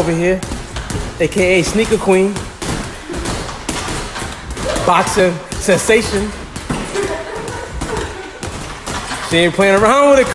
over here, aka Sneaker Queen, boxing sensation. She ain't playing around with it.